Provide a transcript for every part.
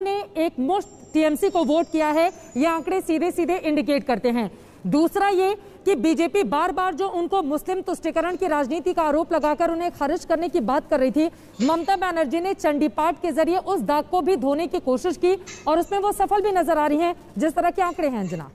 ने एक मुश्त टीएमसी को वोट किया है। ये आंकड़े सीधे सीधे इंडिकेट करते हैं। दूसरा ये कि बीजेपी बार बार जो उनको मुस्लिम तुष्टिकरण की राजनीति का आरोप लगाकर उन्हें खारिज करने की बात कर रही थी, ममता बनर्जी ने चंडीपाठ के ज़रिए उस दाग को भी धोने की कोशिश की और उसमें वो सफल भी नज़र आ रही हैं। जिस तरह के आंकड़े हैं, अंजना।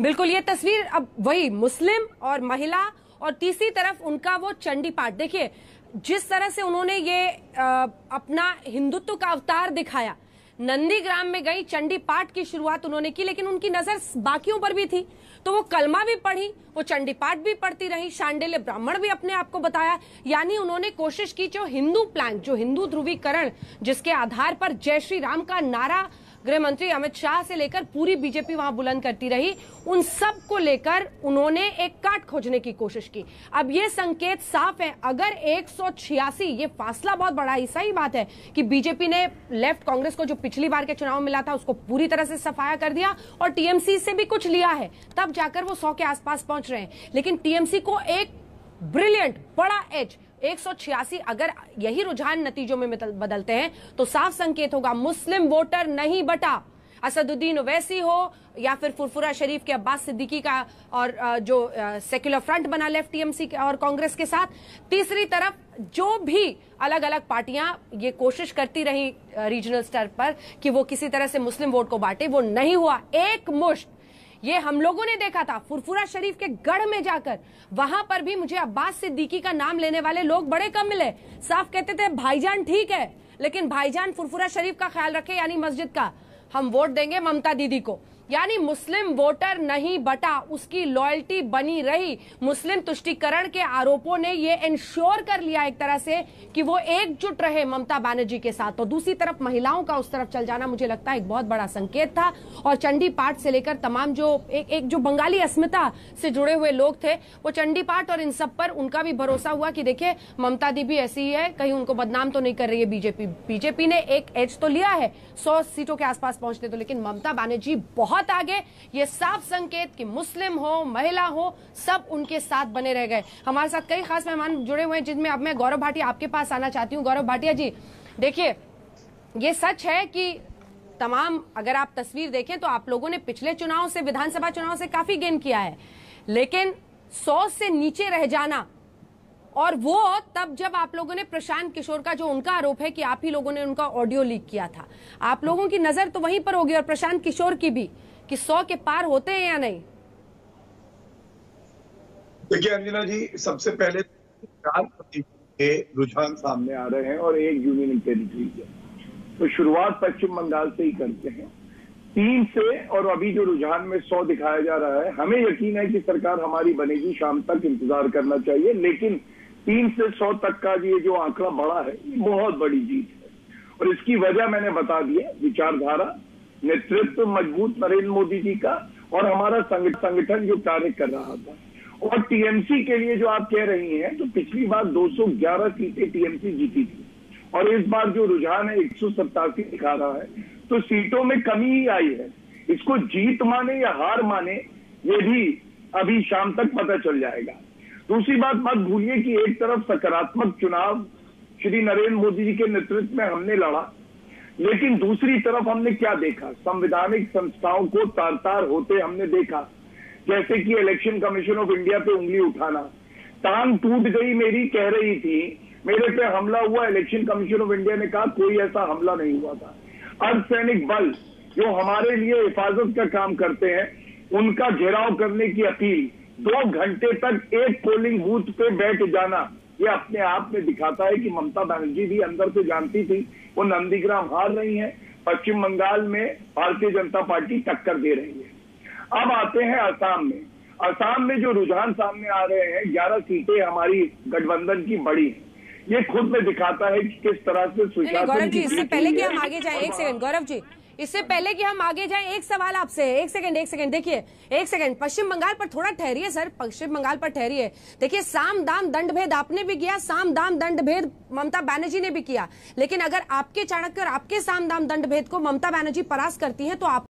बिल्कुल, ये तस्वीर अब वही मुस्लिम और महिला और तीसरी तरफ़ उनका वो चंडी पाठ देखिए जिस तरह से उन्होंने ये आ, अपना हिंदुत्व का अवतार दिखाया नंदीग्राम में गई चंडी पाठ की शुरुआत उन्होंने की लेकिन उनकी नज़र बाकियों पर भी थी। तो वो कलमा भी पढ़ी वो चंडी पाठ भी पढ़ती रही शांडिल्य ब्राह्मण भी अपने आप को बताया। यानी उन्होंने कोशिश की जो हिंदू प्लान जो हिंदू ध्रुवीकरण जिसके आधार पर जय श्री राम का नारा गृह मंत्री अमित शाह से लेकर पूरी बीजेपी वहाँ बुलंद करती रही। उन सबको लेकर उन्होंने एक काट खोजने की कोशिश की। अब ये संकेत साफ़ है। अगर एक सौ छियासी, ये फासला बहुत बड़ा ही सही बात है कि बीजेपी ने लेफ़्ट कांग्रेस को जो पिछली बार के चुनाव मिला था, उसको पूरी तरह से सफाया कर दिया और टीएमसी से भी कुछ लिया है। तब जाकर वो सौ के आसपास पहुँच रहे हैं। लेकिन टीएमसी को एक ब्रिलियंट, बड़ा एच एक सौ छियासी, अगर यही रुझान नतीजों में बदलते हैं तो साफ़ संकेत होगा, मुस्लिम वोटर नहीं बटा। असदुद्दीन ओवैसी हो, या फिर फुरफुरा शरीफ के अब्बास सिद्दीकी का, और जो सेक्युलर फ्रंट बना लेफ़्ट टीएमसी और कांग्रेस के साथ। तीसरी तरफ़, जो भी अलग अलग पार्टियाँ ये कोशिश करती रही रीजनल स्तर पर, कि वो किसी तरह से मुस्लिम वोट को बांटे, वो नहीं हुआ। एक मुश्त ये हम लोगों ने देखा था फुरफुरा शरीफ के गढ़ में जाकर। वहाँ पर भी मुझे अब्बास सिद्दीकी का नाम लेने वाले लोग बड़े कम मिले। साफ़ कहते थे, भाईजान ठीक है, लेकिन भाईजान फुरफुरा शरीफ का ख्याल रखे, यानी मस्जिद का। हम वोट देंगे ममता दीदी को। यानी मुस्लिम वोटर नहीं बटा, उसकी लॉयल्टी बनी रही। मुस्लिम तुष्टिकरण के आरोपों ने ये इंश्योर कर लिया एक तरह से कि वो एकजुट रहे ममता बनर्जी के साथ। तो दूसरी तरफ़ महिलाओं का उस तरफ़ चल जाना मुझे लगता है एक बहुत बड़ा संकेत था। और चंडी पाठ से लेकर तमाम जो एक एक जो बंगाली अस्मिता से जुड़े हुए लोग थे, वो चंडी पाठ और इन सब पर उनका भी भरोसा हुआ कि देखिये ममता दी भी ऐसी ही है, कहीं उनको बदनाम तो नहीं कर रही है बीजेपी। बीजेपी ने एक एज तो लिया है, सौ सीटों के आसपास पहुँचते तो लेकिन ममता बनर्जी बहुत बहुत आगे। ये साफ़ संकेत कि मुस्लिम हो, महिला हो, सब उनके साथ बने रह गए। हमारे साथ कई खास मेहमान जुड़े हुए हैं, जिनमें अब मैं गौरव भाटिया आपके पास आना चाहती हूँ। गौरव भाटिया जी, देखिए, ये सच है कि तमाम, अगर आप तस्वीर देखें तो आप लोगों ने पिछले चुनाव से, विधानसभा चुनाव से काफ़ी गेन किया है। लेकिन सौ से नीचे रह जाना और वो तब जब आप लोगों ने प्रशांत किशोर का जो उनका आरोप है कि आप ही लोगों ने उनका ऑडियो लीक किया था, आप लोगों की नज़र तो वहीं पर होगी और प्रशांत किशोर की भी, कि सौ के पार होते हैं या नहीं? देखिए अंजना जी, सबसे पहले चार के रुझान सामने आ रहे हैं और एक यूनियन टेरिटरी तो शुरुआत पश्चिम बंगाल से ही करते हैं। तीन से और अभी जो रुझान में सौ दिखाया जा रहा है, हमें यकीन है कि सरकार हमारी बनेगी, शाम तक इंतज़ार करना चाहिए, लेकिन तीन से सौ तक का ये जो आंकड़ा बड़ा है, ये बहुत बड़ी जीत है। और इसकी वजह मैंने बता दी है, विचारधारा, नेतृत्व मज़बूत नरेंद्र मोदी जी का और हमारा संगठन जो कार्य कर रहा था। और टीएमसी के लिए जो आप कह रही हैं तो पिछली बार 211 सीटें टीएमसी जीती थी। और इस बार जो रुझान है, एक दिखा रहा है। तो सीटों में कमी ही आई है। इसको जीत माने या हार माने, ये भी अभी शाम तक पता चल जाएगा। दूसरी बात मत भूलिए कि एक तरफ़ सकारात्मक चुनाव श्री नरेंद्र मोदी जी के नेतृत्व में हमने लड़ा, लेकिन दूसरी तरफ़ हमने क्या देखा? संवैधानिक संस्थाओं को तार तार होते हमने देखा, जैसे कि इलेक्शन कमीशन ऑफ़ इंडिया पे उंगली उठाना। टांग टूट गई मेरी, कह रही थी, मेरे पे हमला हुआ, इलेक्शन कमीशन ऑफ़ इंडिया ने कहा, कोई ऐसा हमला नहीं हुआ था। अर्धसैनिक बल जो हमारे लिए हिफाजत का काम करते हैं, उनका घेराव करने की अपील दो घंटे तक एक पोलिंग बूथ पे बैठ जाना। ये अपने आप में दिखाता है कि ममता बनर्जी भी अंदर से जानती थी। वो नंदीग्राम हार रही है। पश्चिम बंगाल में भारतीय जनता पार्टी टक्कर दे रही है। अब आते हैं असम में। असम में जो रुझान सामने आ रहे हैं ग्यारह सीटें हमारी गठबंधन की बड़ी है। ये खुद में दिखाता है कि किस तरह से सुशासन गौरव जी इससे पहले कि हम आगे जाए एक सेकंड गौरव जी। इससे पहले कि हम आगे जाएँ, एक सवाल आपसे एक सेकंड एक सेकंड, देखिए। एक सेकंड, पश्चिम बंगाल पर थोड़ा ठहरिए सर, पश्चिम बंगाल पर ठहरिए। देखिए, साम, दाम, दंड भेद आपने भी किया, साम, दाम, दंड भेद ममता बैनर्जी ने भी किया। लेकिन अगर आपके चाणक्य और आपके साम, दाम, दंड भेद को ममता बैनर्जी परास करती है तो आप